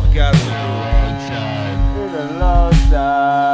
fuck out of the room. Said again, said again.